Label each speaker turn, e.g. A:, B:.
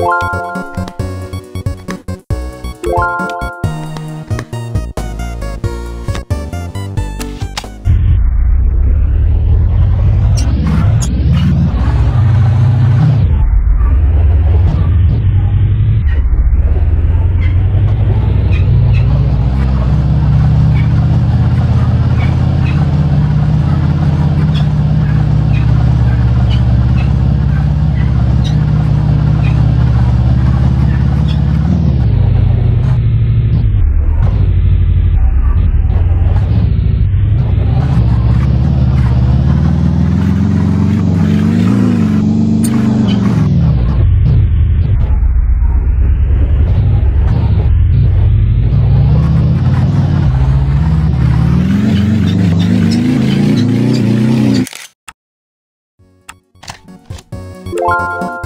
A: Wow. You